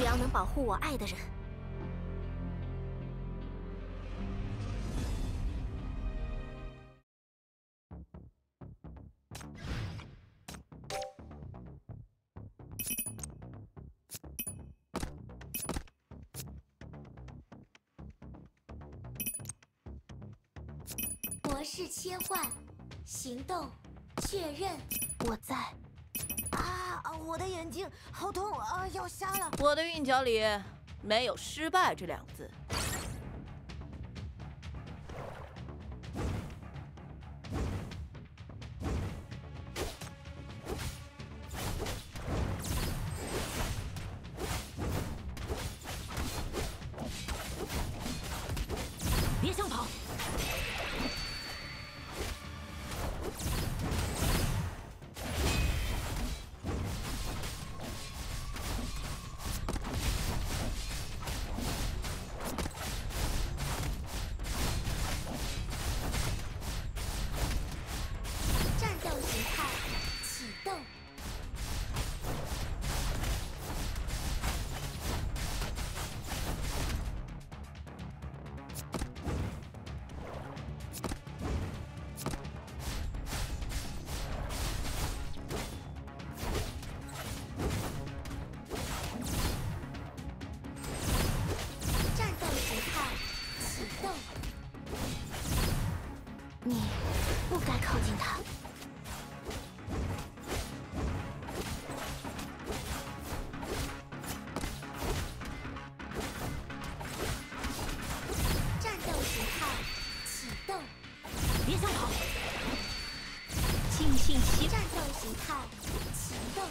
只要能保护我爱的人。模式切换，行动，确认，我在。我的眼睛好痛啊，要瞎了。我的韵脚里没有失败这两字。你不该靠近他。战斗形态启动，别想跑！尽兴其战斗形态启动。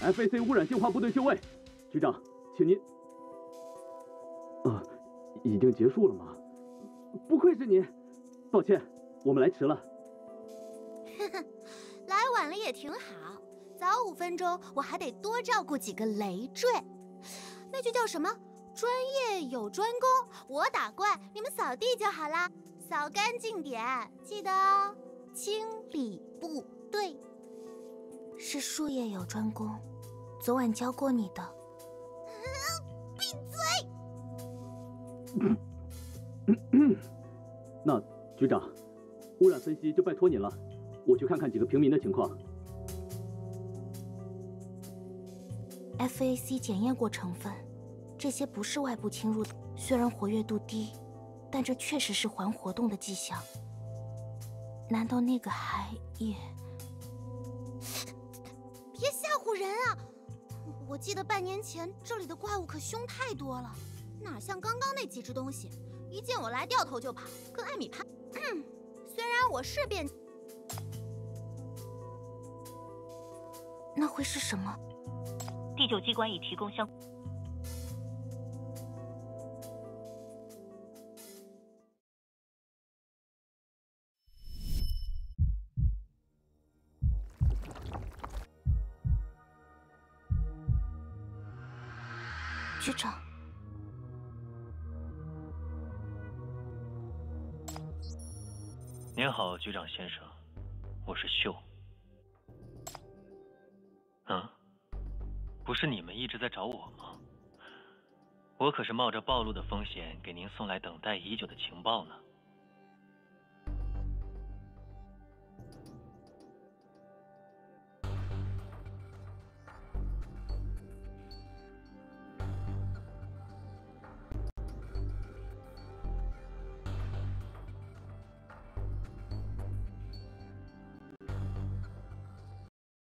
FAC 污染净化部队就位，局长，请您。啊，已经结束了吗？不愧是您，抱歉，我们来迟了。来晚了也挺好，早五分钟我还得多照顾几个累赘。那句叫什么？专业有专攻，我打怪，你们扫地就好啦，扫干净点，记得哦。清理部队。是术业有专攻，昨晚教过你的。闭嘴！那局长，污染分析就拜托你了，我去看看几个平民的情况。FAC 检验过成分，这些不是外部侵入的，虽然活跃度低，但这确实是环活动的迹象。难道那个还也？别吓唬人啊！我记得半年前这里的怪物可凶太多了，哪像刚刚那几只东西，一见我来掉头就跑，跟艾米潘。虽然我是变，那会是什么？第九机关已提供相。局长，您好，局长先生，我是秀。啊，不是你们一直在找我吗？我可是冒着暴露的风险给您送来等待已久的情报呢。